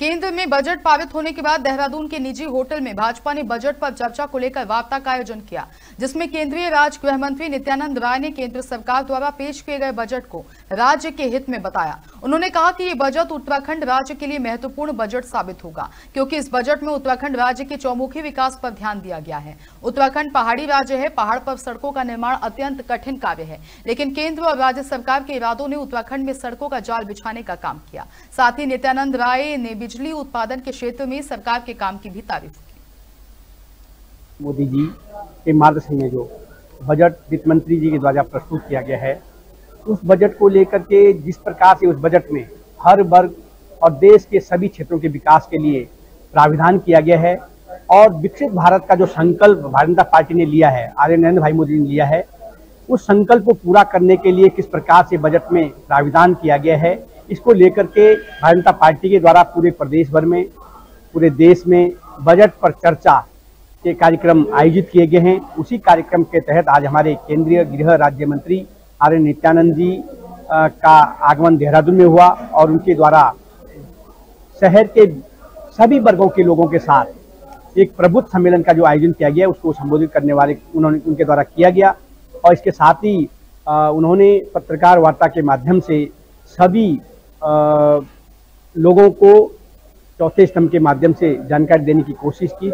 केंद्र में बजट पारित होने के बाद देहरादून के निजी होटल में भाजपा ने बजट पर चर्चा को लेकर वार्ता का आयोजन किया, जिसमें केंद्रीय राज्य गृह मंत्री नित्यानंद राय ने केंद्र सरकार द्वारा पेश किए गए बजट को राज्य के हित में बताया। उन्होंने कहा कि ये बजट उत्तराखंड राज्य के लिए महत्वपूर्ण बजट साबित होगा, क्योंकि इस बजट में उत्तराखंड राज्य के चौमुखी विकास पर ध्यान दिया गया है। उत्तराखंड पहाड़ी राज्य है, पहाड़ पर सड़कों का निर्माण अत्यंत कठिन कार्य है, लेकिन केंद्र और राज्य सरकार के इरादों ने उत्तराखंड में सड़कों का जाल बिछाने का काम किया। साथ ही नित्यानंद राय ने बिजली उत्पादन के क्षेत्र में सरकार के काम की भी तारीफ़ की। मोदी जी के मार्गदर्शन में जो बजट वित्त मंत्री जी के द्वारा प्रस्तुत किया गया है उस बजट को लेकर के जिस प्रकार से उस बजट में हर वर्ग और देश के सभी क्षेत्रों के विकास के लिए प्राविधान किया गया है और विकसित भारत का जो संकल्प भारतीय जनता पार्टी ने लिया है, आर्य नरेंद्र भाई मोदी ने लिया है, उस संकल्प को पूरा करने के लिए किस प्रकार से बजट में प्राविधान किया गया है, इसको लेकर के भारतीय जनता पार्टी के द्वारा पूरे प्रदेश भर में, पूरे देश में बजट पर चर्चा के कार्यक्रम आयोजित किए गए हैं। उसी कार्यक्रम के तहत आज हमारे केंद्रीय गृह राज्य मंत्री आर्य नित्यानंद जी का आगमन देहरादून में हुआ और उनके द्वारा शहर के सभी वर्गों के लोगों के साथ एक प्रबुद्ध सम्मेलन का जो आयोजन किया गया, उसको संबोधित करने वाले उन्होंने, उनके द्वारा किया गया। और इसके साथ ही उन्होंने पत्रकार वार्ता के माध्यम से सभी लोगों को चौथे स्तंभ के माध्यम से जानकारी देने की कोशिश की।